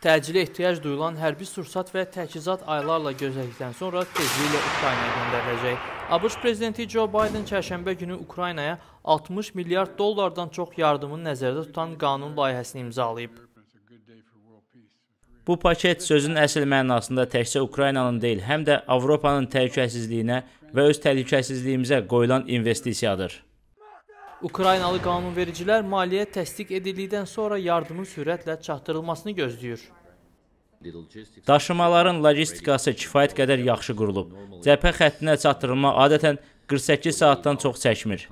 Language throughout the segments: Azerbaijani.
Təcilə ehtiyac duyulan hərbi sursat və təchizat aylarla gözlədikdən sonra tezliklə Ukraynaya göndəriləcək. ABŞ prezidenti Joe Biden çərşənbə günü Ukraynaya 60 milyard dollardan çox yardımın nəzərdə tutan qanun layihəsini imzalayıb. Bu paket sözün əsl mənasında təkcə Ukraynanın deyil, həm də Avropanın təhlükəsizliyinə və öz təhlükəsizliyimizə qoyulan investisiyadır. Ukraynalı qanunvericilər maliyyə təsdiq edildikdən sonra yardımın sürətlə çatdırılmasını gözləyir. Daşımaların lojistikası kifayət qədər yaxşı qurulub. Cəbhə xəttinə çatdırılma adətən 48 saatdan çox çəkmir.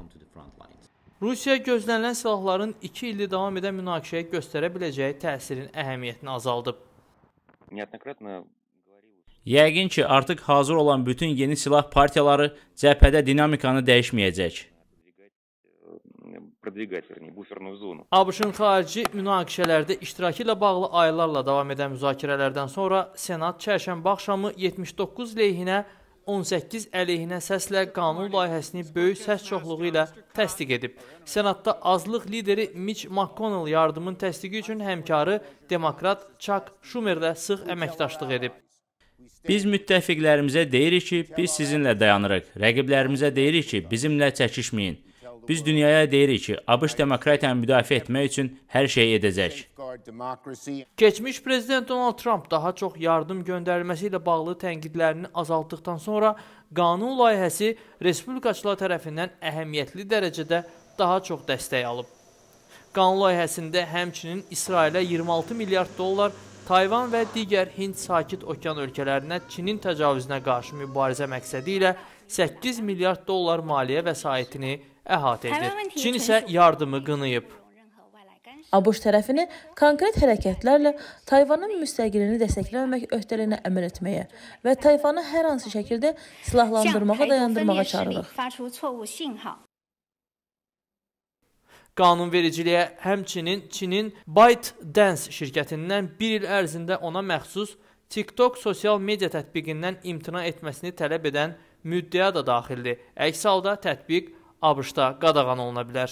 Rusiya gözlənilən silahların 2 ildir davam edən münaqişəyə göstərə biləcəyi təsirin əhəmiyyətini azaldıb. Yəqin ki, artıq hazır olan bütün yeni silah partiyaları cəbhədə dinamikanı dəyişməyəcək продвигать, вернее, буферную zonu. ABŞ-ın xarici münaqişələrdə iştirakı ilə bağlı aylarla davam edən müzakirələrdən sonra Senat çərşənbə axşamı 79 leyhinə 18 əleyhinə səslə qanun layihəsini böyük səs çoxluğu ilə təsdiq edib. Senatda azlıq lideri Mitch McConnell yardımın təsdiqi üçün həmkarı demokrat Chuck Schumerlə sıx əməkdaşlıq edib. Biz müttəfiqlərimizə deyirik ki, biz sizinlə dayanırıq. Rəqiblərimizə deyirik ki, bizimlə çəkişməyin. Biz dünyaya deyirik ki, ABŞ demokratiyanı müdafiə etmək üçün hər şeyi edəcək. Keçmiş prezident Donald Trump daha çox yardım göndərilməsi ilə bağlı tənqidlərini azaltdıqdan sonra qanun layihəsi respublikaçılar tərəfindən əhəmiyyətli dərəcədə daha çox dəstək alıb. Qanun layihəsində həmçinin İsrailə 26 milyard dollar, Tayvan və digər Hind Sakit Okean ölkələrinə Çinin təcavüzünə qarşı mübarizə məqsədi ilə 8 milyard dollar maliyyə vəsaitini əhatə edir. Çin isə yardımı qınayıb. ABŞ tərəfini konkret hərəkətlərlə Tayvanın müstəqilliyini dəstəkləməmək öhdəliyinə əməl etməyə və Tayvanı hər hansı şəkildə silahlandırmağa dayandırmağa çağırırıq. Qanunvericiliyə həmçinin Çinin ByteDance şirkətindən bir il ərzində ona məxsus TikTok sosial media tətbiqindən imtina etməsini tələb edən müddəa da daxildir. Əks halda tətbiq ABŞ-da qadağan oluna bilər.